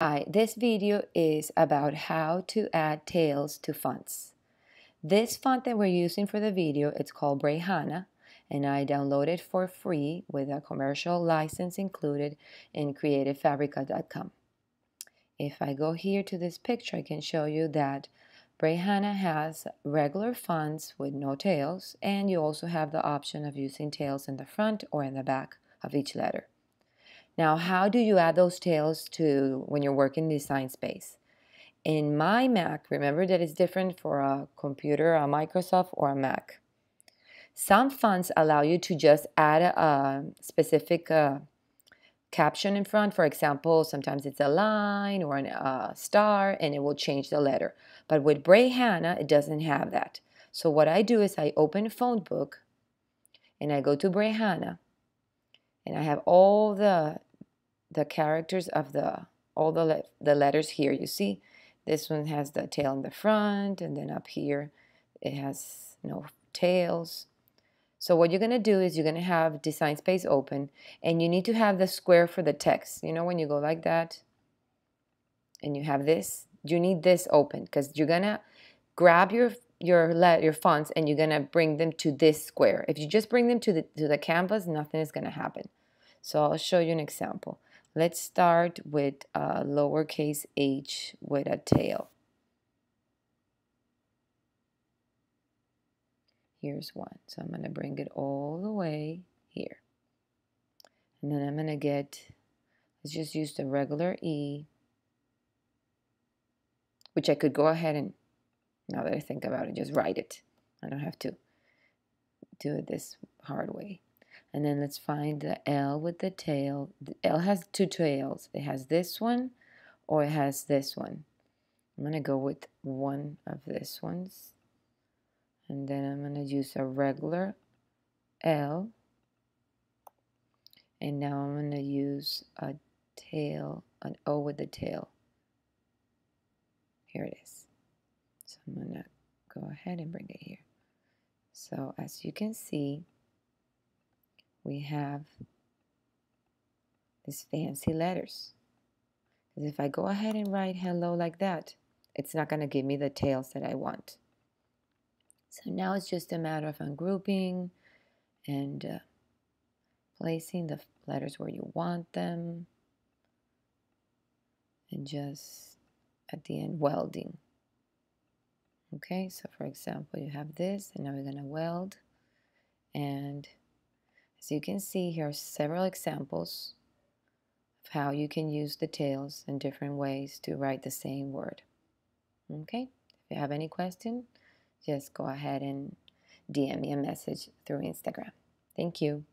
Hi, this video is about how to add tails to fonts. This font that we're using for the video, it's called Breyhana, and I downloaded it for free with a commercial license included in creativefabrica.com. If I go here to this picture, I can show you that Breyhana has regular fonts with no tails, and you also have the option of using tails in the front or in the back of each letter. Now, how do you add those tails to when you're working in Design Space? In my Mac, remember that it's different for a computer, a Microsoft, or a Mac. Some fonts allow you to just add a specific uh, caption in front. For example, sometimes it's a line or a star and it will change the letter. But with Breyhana, it doesn't have that. So what I do is I open a Font Book and I go to Breyhana and I have all the the characters of the all the le the letters here. You see, this one has the tail in the front, and then up here it has no tails. So what you're going to do is you're going to have design space open and you need to have the square for the text. You know when you go like that and you have this, you need this open because you're going to grab your your let your fonts and you're going to bring them to this square. If you just bring them to the to the canvas, nothing is going to happen. So I'll show you an example. Let's start with a lowercase h with a tail. Here's one. So I'm going to bring it all the way here. And then I'm going to get, let's just use the regular E, which I could go ahead and, now that I think about it, just write it. I don't have to do it this hard way. And then let's find the L with the tail. The L has two tails. It has this one or it has this one. I'm going to go with one of this ones. And then I'm going to use a regular L. And now I'm going to use a tail, an O with the tail. Here it is. So I'm going to go ahead and bring it here. So as you can see, we have these fancy letters. Because if I go ahead and write hello like that, it's not going to give me the tails that I want. So now it's just a matter of ungrouping and uh, placing the letters where you want them and just at the end welding. Okay, so for example, you have this and now we're going to weld as you can see, here are several examples of how you can use the tails in different ways to write the same word. Okay, if you have any question, just go ahead and DM me a message through Instagram. Thank you.